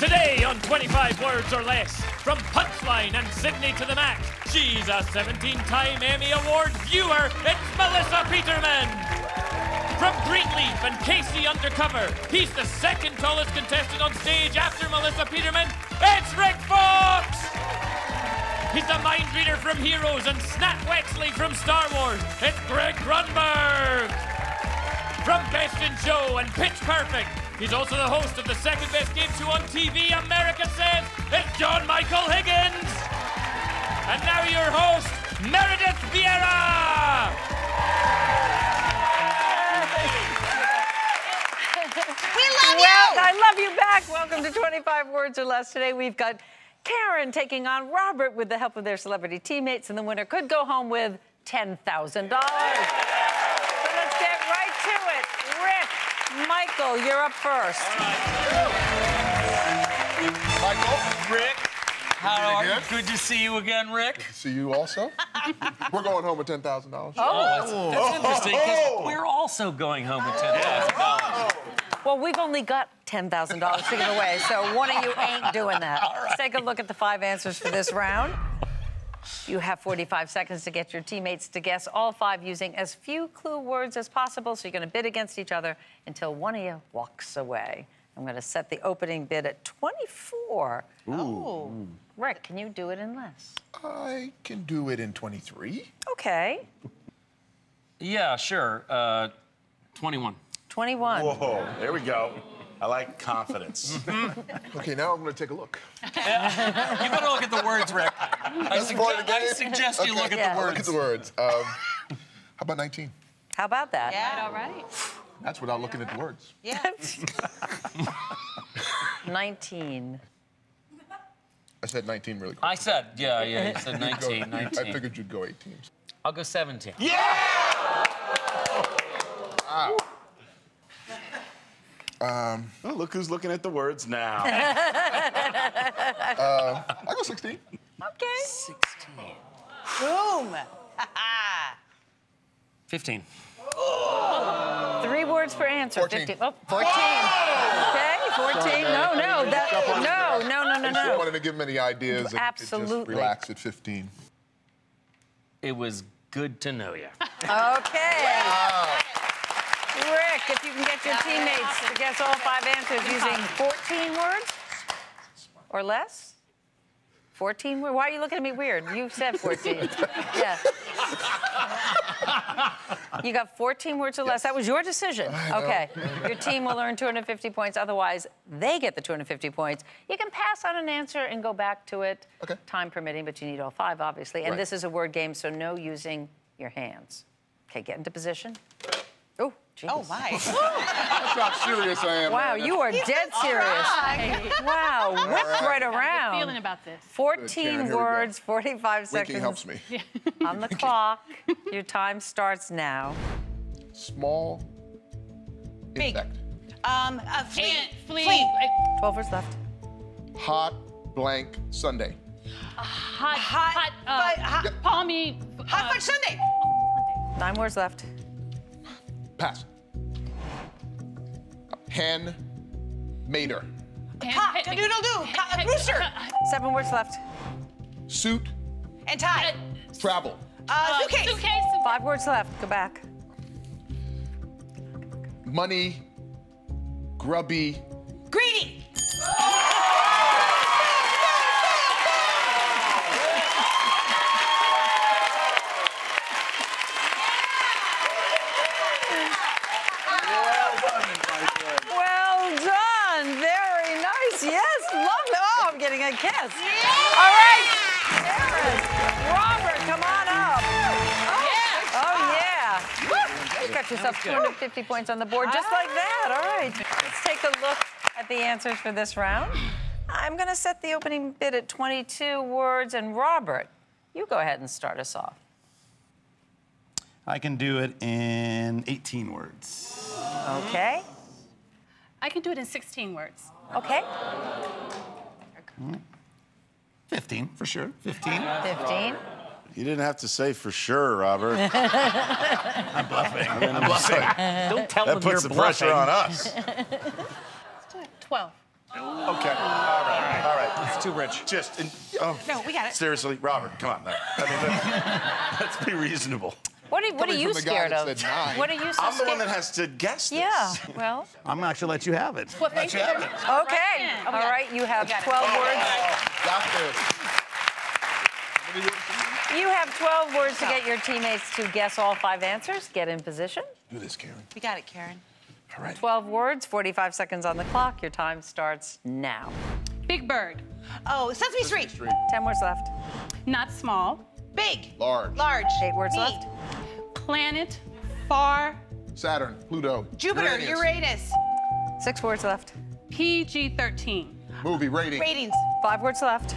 Today on 25 Words or Less, from Punchline and Sydney to the Max, she's a 17-time Emmy Award viewer. It's Melissa Peterman. From Greenleaf and Casey Undercover, he's the second tallest contestant on stage after Melissa Peterman. It's Rick Fox. He's the mind reader from Heroes and Snap Wexley from Star Wars. It's Greg Grunberg. From Best in Show and Pitch Perfect, he's also the host of the second best game show on TV, America Says. It's John Michael Higgins. And now your host, Meredith Vieira. We love Well, you. I love you back. Welcome to 25 Words or Less. Today we've got Karen taking on Robert with the help of their celebrity teammates, and the winner could go home with $10,000. So let's get right to it. Rick, Michael, you're up first. All right. Michael, Rick, how are you? good? Good to see you again, Rick. see you also. We're going home with ten thousand dollars. Oh, oh that's, that's oh. interesting because oh. we're also going home with ten thousand dollars. Well, we've only got $10,000 to give away, so one of you ain't doing that. Let's take a look at the five answers for this round. You have 45 seconds to get your teammates to guess all five using as few clue words as possible. So you're going to bid against each other until one of you walks away. I'm going to set the opening bid at 24. Oh. Rick, can you do it in less? I can do it in twenty-three. Okay. Yeah, sure. Uh, Twenty-one. 21. Whoa, there we go. I like confidence. Okay, now I'm going to take a look. You better look at the words, Rick. I, That's part I suggest you Okay. look at Yeah. the Look at the words. Um, how about nineteen? How about that? Yeah. All right. That's without looking at the words. Yeah. 19. I said nineteen really quick. I said, yeah, yeah. You said 19, I 19. figured you'd go eighteen. I'll go 17. Oh, look who's looking at the words now. I go sixteen. Okay. 16. Boom. 15. Three words per answer. 14. 15. Oh, 14. Okay, 14. No, no, that, no, no, no, no, I just no. wanted to give him any ideas. and Absolutely. just relax at fifteen. It was good to know you. Okay. Rick, if you can get your teammates to guess all five answers using 14 words or less? 14 words? Why are you looking at me weird? You said 14. yeah. You got 14 words or less. That was your decision. Okay. Your team will earn 250 points. Otherwise, they get the 250 points. You can pass on an answer and go back to it, Okay. time permitting, but you need all five, obviously. And Right. this is a word game, so no using your hands. Okay, get into position. Oh, geez. Oh my. That's how serious I am. Wow, man. you are dead serious. Wow, whipped right Feeling around. about this. 14 Karen, here we go. words, 45 Winking seconds helps me. on the clock. Your time starts now. Small Big. insect. Um, a flea. Ant, flea, Flea. like, 12 words left. Hot blank sundae. hot, Hot, hot, uh, but hot, palmy. hot uh, fudge sundae. Nine words left. Pass. Hen mater. hand- Cock, a doodle doo, hand- a rooster. Seven words left. Suit And tie. travel. Uh, uh, suitcase. Suitcase. Five words left. Go back. Money grubby Greedy. Well done. Very nice. Yes, lovely. Oh, I'm getting a kiss. All right. Karen, Robert, come on up. Oh, yeah. Oh, you got yourself 250 points on the board just ah. like that. All right. Let's take a look at the answers for this round. I'm going to set the opening bid at 22 words. And Robert, you go ahead and start us off. I can do it in 18 words. Okay. I can do it in 16 words. Okay. 15, for sure. 15. 15. You didn't have to say for sure, Robert. I'm bluffing. I'm bluffing. Don't tell That them you're puts the pressure on us. Let's do it. 12. Okay. All right. All right. It's too rich. Just, in, oh. No, we got it. Seriously, Robert, come on. I mean, let's, let's be reasonable. What are, what are you from scared of? What are you so I'm the one that has to guess this. Yeah, well, I'm gonna actually let you have it. What Let you have it. okay. in. All right, you have got it. 12 words. Oh, oh. Got this. You have 12 words to get your teammates to guess all five answers. Get in position. Do this, Karen. We got it, Karen. All right. 12 words, 45 seconds on the clock. Your time starts now. Big bird. Oh, Sesame Street. 10 words left. Not small. Big. Large. Large. Eight words Me. left. Planet. Far. Saturn, Pluto. Jupiter. Uranus. Uranus. Six words left. PG 13. Movie rating. Ratings. Five words left.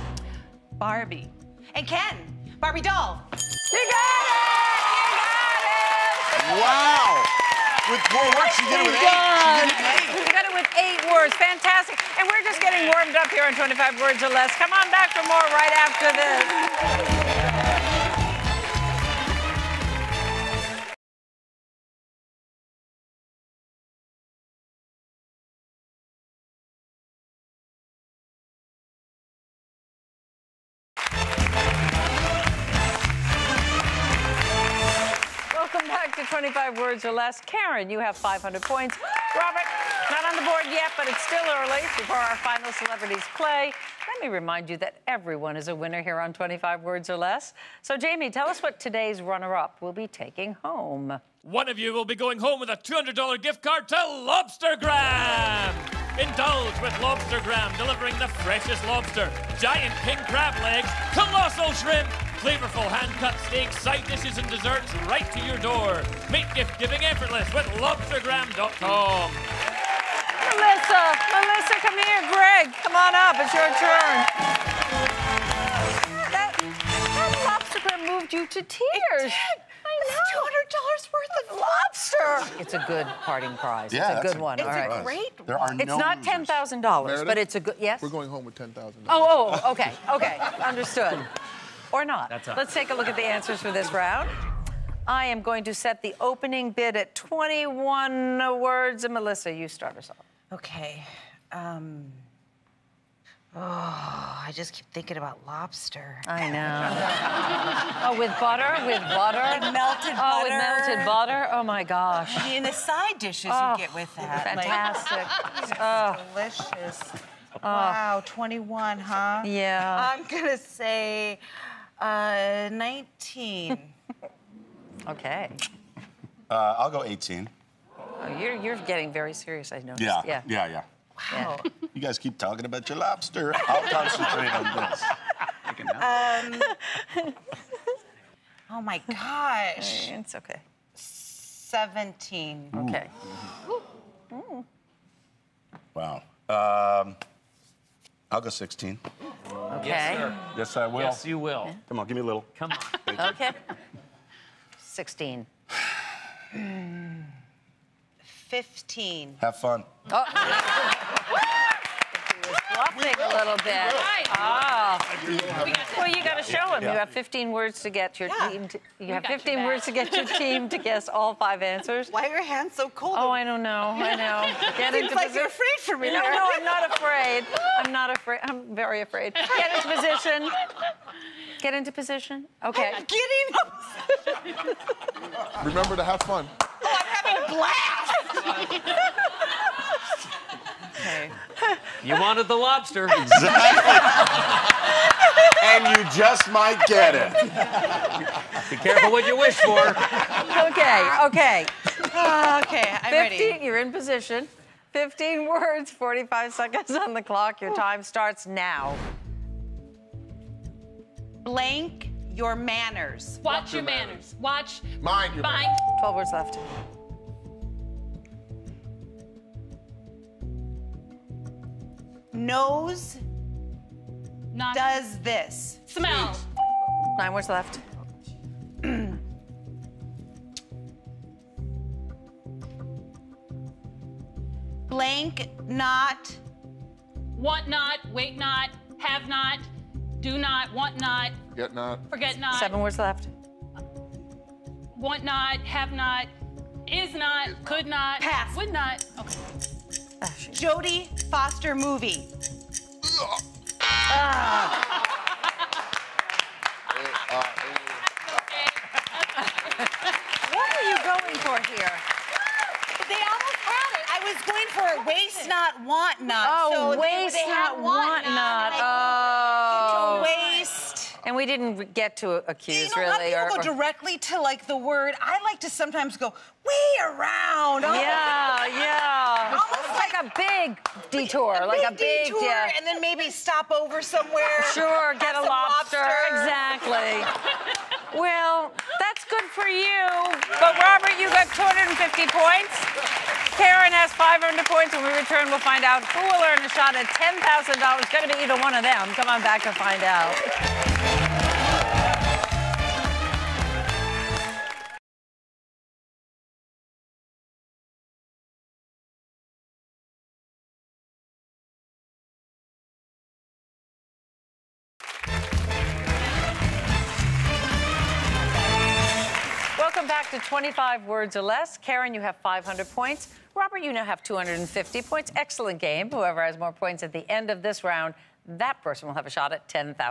Barbie. And Ken. Barbie doll. You got it! Wow. With more work, she did it with eight. She did it eight. You got it with eight words. Fantastic. And we're just getting warmed up here on 25 words or less. Come on back for more right after this. 25 Words or Less. Karen, you have 500 points. Robert, not on the board yet, but it's still early before our final celebrities play. Let me remind you that everyone is a winner here on 25 Words or Less. So, Jamie, tell us what today's runner up will be taking home. One of you will be going home with a $200 gift card to Lobstergram. Indulge with Lobstergram, delivering the freshest lobster, giant king crab legs, colossal shrimp, flavorful hand-cut steaks, side dishes, and desserts right to your door. Make gift giving effortless with Lobstergram.com. Melissa, Melissa, come here. Greg, come on up. It's your turn. That, that lobster gram moved you to tears. I know. $200 worth of Lobster. It's a good parting prize. Yeah, it's a that's good one. It's All a right. great There are It's no not ten thousand dollars, but it's a good yes. We're going home with $10,000. Oh, oh, okay, okay, understood. Or not. That's up. Let's take a look at the answers for this round. I am going to set the opening bid at 21 words. And Melissa, you start us off. Okay. Um. Oh, I just keep thinking about lobster. I know. oh, with butter, with butter. melted butter. Oh, with melted butter. Oh my gosh. And the side dishes Oh, you get with that. like, Fantastic. oh, delicious. Wow, 21, huh? yeah. I'm gonna say uh, 19. Okay. Uh, I'll go 18. Oh, you're you're getting very serious. I noticed. Yeah. Yeah. Yeah, yeah. yeah. You guys keep talking about your lobster. I'll concentrate on this. I can help. oh my gosh. It's okay. 17. Okay. Wow. Um, I'll go 16. Okay. Yes, sir. Yes, I will. Yes, you will. Come on, give me a little. Come on. Okay. 16. 15. Have fun. Oh. Bluffing a little bit. Right. Ah. We got Well, you got to show him. You have 15 words to get your Yeah. team. To, you have 15 back. words to get your team to guess all five answers. Why are your hands so cold? Oh, I don't know. I know. Get Seems into like you're afraid for me. No, no, I'm not afraid. I'm not afraid. I'm very afraid. Get into position. Get into position. Okay. I'm getting Remember to have fun. Oh, I'm having a blast. Okay. You wanted the lobster. Exactly. And you just might get it. Be careful what you wish for. Okay. Okay. okay, I'm 15. ready. You're in position. 15 words, 45 seconds on the clock. Your time starts now. Blank your manners. Watch your manners. Watch. Mind your Mind. 12 words left. Nose Not. does this. Smell. Nine words left. Blank not Want not. Wait not. Have not. Do not. Want not. Get not. Forget not. Seven words left. Want not. Have not. Is not. Could not. Pass. Would not. Okay. Jodie Foster movie. What are you going for here? They almost had it. I was going for waste not, want not. Oh, so waste they had not, want not. and Oh. Waste. And we didn't get to accuse, You know, a lot of really. people go directly to like the word. I like to sometimes go way around. almost yeah, yeah. Almost like a big detour, like a big, detour, yeah. and then maybe stop over somewhere. Sure, get a some lobster. Exactly. well, that's good for you. But Robert, you got 250 points. Karen has 500 points. When we return, we'll find out who will earn a shot at $10,000. Going to be either one of them. Come on back to find out. Welcome back to 25 words or less. Karen, you have 500 points. Robert, you now have 250 points. Excellent game. Whoever has more points at the end of this round, that person will have a shot at $10,000. So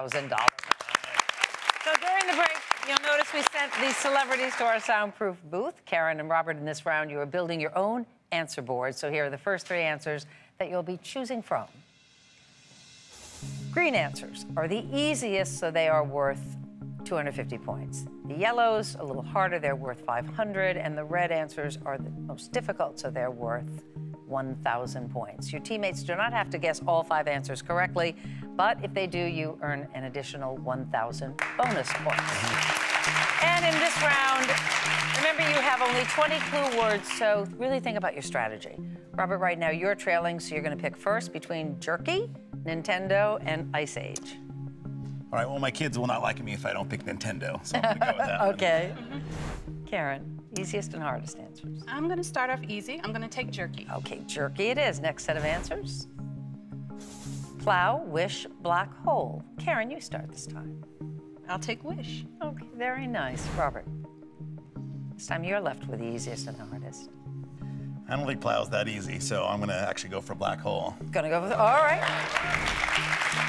during the break, you'll notice we sent these celebrities to our soundproof booth. Karen and Robert, in this round, you are building your own answer board. So here are the first three answers that you'll be choosing from. Green answers are the easiest, so they are worth 250 points. The yellows, a little harder, they're worth 500, and the red answers are the most difficult, so they're worth 1,000 points. Your teammates do not have to guess all five answers correctly, but if they do, you earn an additional 1,000 bonus points. Mm-hmm. And in this round, remember you have only 20 clue words, so really think about your strategy. Robert, right now you're trailing, so you're going to pick first between Jerky, Nintendo, and Ice Age. All right, well, my kids will not like me if I don't pick Nintendo, so I'm gonna go with that. one. Okay. Karen, easiest and hardest answers. I'm gonna start off easy. I'm gonna take jerky. Okay, Jerky it is. Next set of answers. Plow, wish, black hole. Karen, you start this time. I'll take wish. Okay, very nice. Robert, this time you're left with the easiest and the hardest. I don't think plow's that easy, so I'm gonna actually go for black hole. Gonna go with, all right.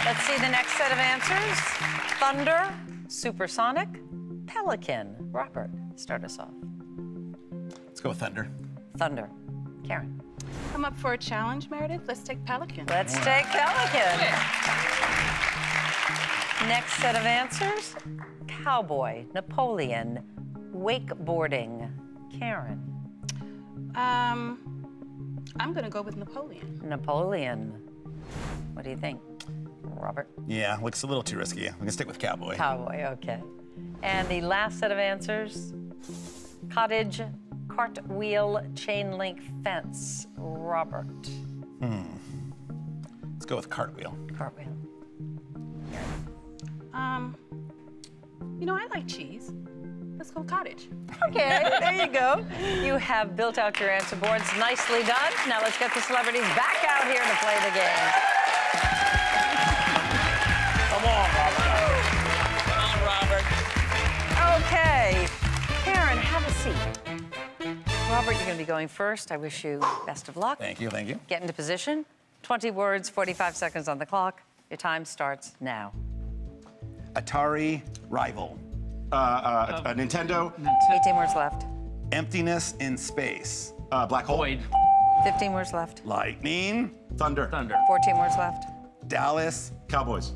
Let's see the next set of answers. Thunder, supersonic, pelican. Robert, start us off. Let's go with thunder. Thunder. Karen, I'm up for a challenge, Meredith. Let's take pelican. let's take pelican. Next set of answers. Cowboy, Napoleon, wakeboarding. Karen, Um, I'm gonna go with Napoleon. Napoleon. What do you think? Robert? Yeah, looks a little too risky. I'm gonna stick with cowboy. Cowboy, okay. And the last set of answers cottage, cartwheel, chain link fence. Robert. Hmm. Let's go with cartwheel. Cartwheel. Um, you know, I like cheese. Let's go cottage. Okay, there you go. You have built out your answer boards. Nicely done. Now let's get the celebrities back out here to play the game. Come on, Robert. Come on, Robert. Okay. Karen, have a seat. Robert, you're going to be going first. I wish you best of luck. Thank you, thank you. Get into position. 20 words, 45 seconds on the clock. Your time starts now. Atari rival. Uh, uh, a Nintendo, 18 words left. Emptiness in space. uh, black hole, Void. 15 words left. Lightning. thunder, Thunder. 14 words left. Dallas. Cowboys,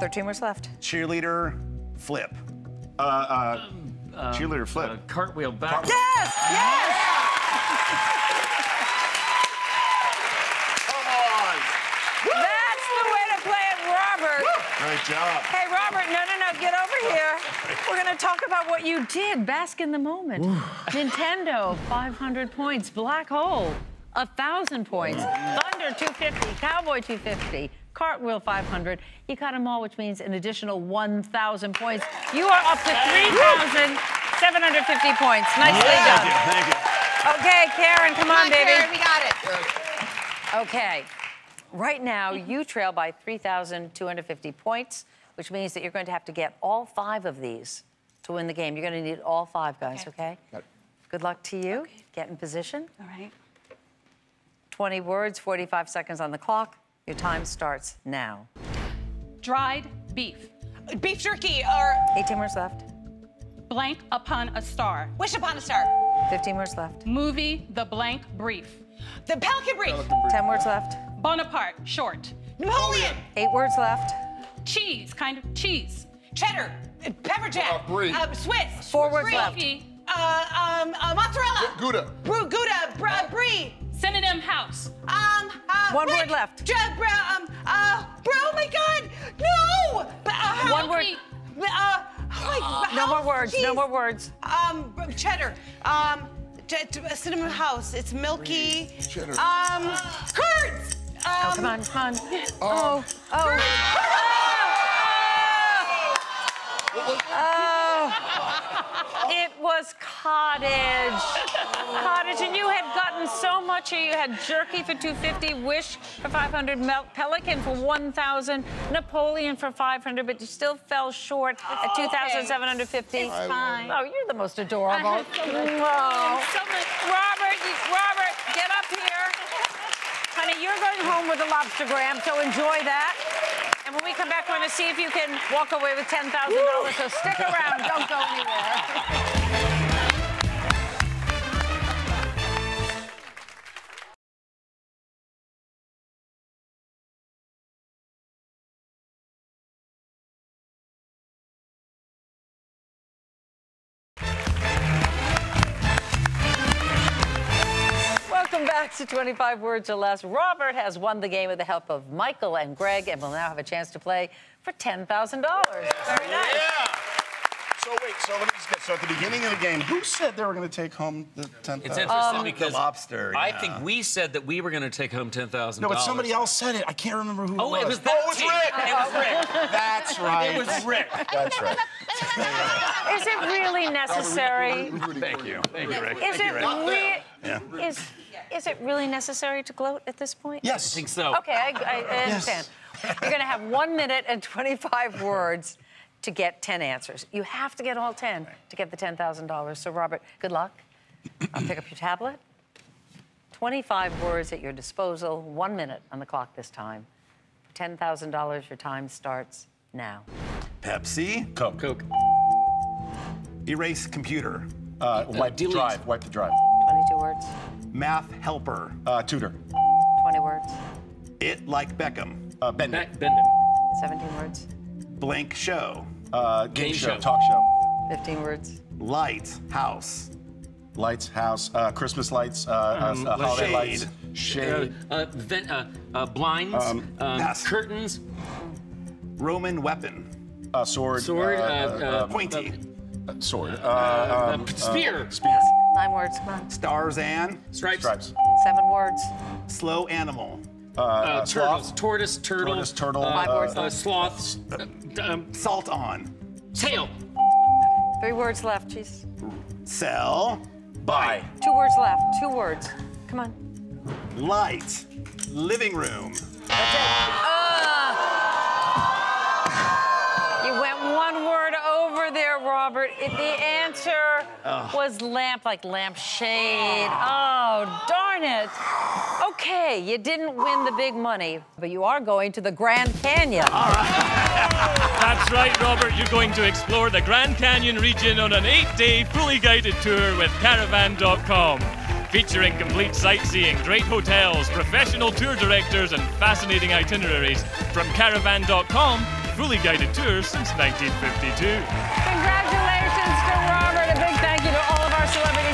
13 words left. Cheerleader. Flip. uh, uh, cheerleader flip. Uh, cartwheel back. Yes! Yes! Come on! That's the way to play it, Robert. Great job. Hey, Robert, no, no, no, get over here. We're going to talk about what you did. Bask in the moment. Nintendo, 500 points. Black Hole, 1,000 points. Mm-hmm. Thunder, 250. Cowboy, 250. Cartwheel, 500. You got them all, which means an additional 1,000 points. You are up to 3,750 points. Nicely Thank done. you, thank you. Okay, Karen, come on, baby. Karen, we got it. Okay. Right now, you trail by 3,250 points, which means that you're going to have to get all five of these to win the game. You're going to need all five, guys, okay? Got it. Good luck to you. Get in position. All right. 20 words, 45 seconds on the clock. Your time starts now. Dried beef. Beef jerky or 18 words left. Blank upon a star. Wish Upon a Star. 15 words left. Movie The Blank Brief. The Pelican Brief. 10 words left. Bonaparte, short. Napoleon. Eight words left. Cheese, kind of cheese. Cheddar. uh, Pepper jack. Uh, brie. Uh, Swiss. Four words Brie. left. Coffee. Uh, um, uh, mozzarella. Gouda. Bru, Gouda. Br- uh, brie. Synonym house. Um, uh, One wait. word left. J- br- um, uh, bro, oh my God. No. But, uh, One word. Uh, my, No more words. No more words. Um, br- cheddar. Um, j- t- uh, cinnamon house. It's milky. Cheddar. Um, curds. Um, Oh, come on, come on. Oh, oh. Oh. Oh, it was cottage. Cottage, and you had gotten so much. You had jerky for 250, Wish for 500, Mel- Pelican for 1,000, Napoleon for 500, but you still fell short at 2,750. It's fine. Oh, you're the most adorable. I had so much- so much- Robert, you- Robert, get up here. Honey, you're going home with a lobster gram, so enjoy that. And when we come back, we're going to see if you can walk away with $10,000. So stick around, don't go anywhere. back to 25 Words or Less. Robert has won the game with the help of Michael and Greg and will now have a chance to play for $10,000. Very nice. Yeah. So wait, so let me just get, so at the beginning of the game, who said they were going to take home the 10,000? It's interesting um, because lobster, I think we said that we were going to take home ten thousand. No, but somebody else said it. I can't remember who Oh, it it was. was that oh, it was. Rick. It was Rick. That's right. It was Rick. That's right. Is it really necessary? Thank you. Thank you, Rick. Is Thank it you, Rick. re- is is it really necessary to gloat at this point? Yes. I think so. Okay, I, I, I understand. You're going to have one minute and 25 words to get 10 answers. You have to get all 10 to get the $10,000. So, Robert, good luck. I'll pick up your tablet. 25 words at your disposal, one minute on the clock this time. $10,000, your time starts now. Pepsi. Coke. Coke. Erase computer. Uh, wipe the delete. drive. Wipe the drive. 22 words, Math helper. Uh, tutor. 20 words, It like Beckham. Uh, bend it. Back, bend it. 17 words, Blank show. Uh, game, Game show. show. Talk show. 15 words, Light. House. Lights, house, uh, Christmas lights, uh, uh, uh, holiday shade. lights, Uh, shade. uh, vent, uh, uh, blinds, um, pass. curtains, Roman weapon. Uh, sword. sword, uh, uh, uh, uh, Pointy. uh, sword. Uh, uh, um, spear, spear. Nine words, come on, Starzan. stripes, Stripes. seven words, Slow animal. Uh, uh, uh, turtles, sloth. tortoise, turtle, Tortoise, turtle, uh, Five words uh, left. sloth, uh, um, Salt on. tail, three words left, jeez. Sell. Buy. Two words left, two words. Come on. Light. Living room. You went one word over there, Robert. It- the answer was lamp, like lampshade. Oh, darn it. Okay, you didn't win the big money, but you are going to the Grand Canyon. All right. That's right, Robert. You're going to explore the Grand Canyon region on an eight day, fully guided tour with Caravan.com. Featuring complete sightseeing, great hotels, professional tour directors, and fascinating itineraries. From Caravan.com, fully guided tours since 1952. You